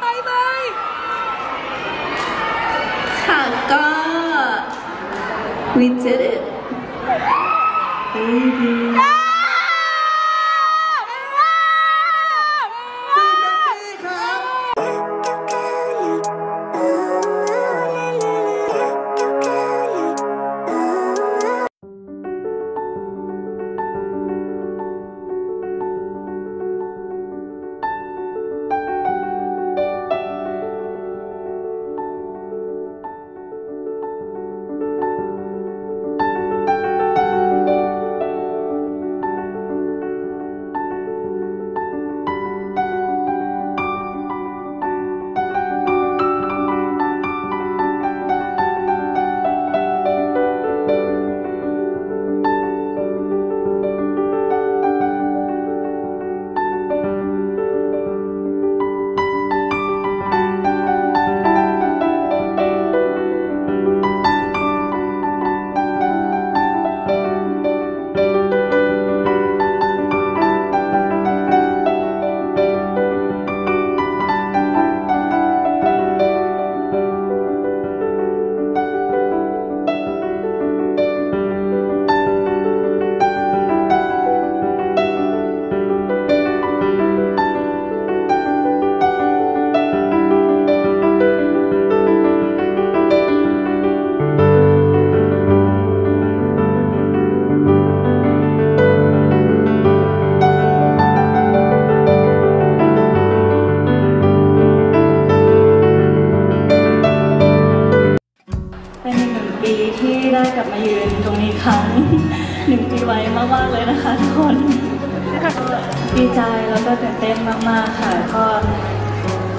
ไปไปค่ะก็ we did it baby เป็นหนึ่งปีที่ได้กลับมายืนตรงนี้ครั้งหนึ่งปีไว้มากๆเลยนะคะทุกคนดีใจแล้วก็ตื่นเต้นมากๆค่ะ ก็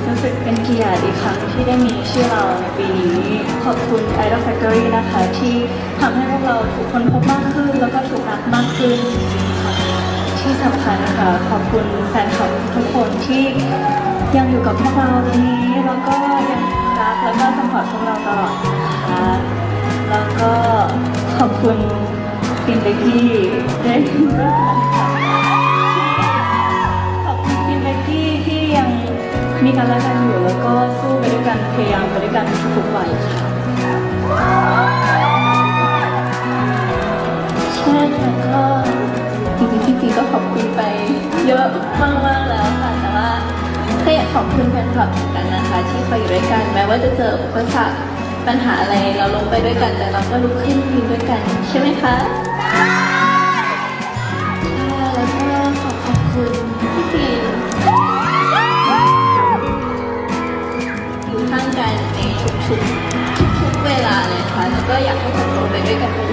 รู้สึกเป็นเกียรติอีกครั้งที่ได้มีชื่อเราในปีนี้ ขอบคุณ Idol Factory นะคะ ที่ทำให้พวกเราถูกคนพบมากขึ้น แล้วก็ถูกรักมากขึ้นที่สำคัญนะคะขอบคุณแฟนคลับทุกคนที่ยังอยู่กับพวกเราตรงนี้แล้วก็ยังรักแล้วก็สปอร์ตพวกเราตลอด ขอบคุณฟินเบกกี้ได้ด้วยค่ะขอบคุณฟินเบกกี้ที่ยังมีกันและกันอยู่แล้วก็สู้ไปด้วยกันพยายามไปด้วยกันทุกๆวันค่ะใช่ค่ะก็จริงๆพี่ปีก็ขอบคุณไปเยอะมากๆแล้วค่ะแต่ว่าก็อยากขอบคุณแฟนคลับเหมือนกันนะคะ ที่คอยอยู่ด้วยกันแม้ว่าจะเจออุปสรรค ปัญหาอะไรเราลงไปด้วยกันแต่เราก็ลุกขึ้นยืนด้วยกัน ใช่ไหมคะค่ะแล้วก็ขอขอบคุณพี่ปีอยู่ข้างกันในทุกๆทุกๆเวลาเลยค่ะแล้วก็อยากให้ทุกคนไปด้วยกัน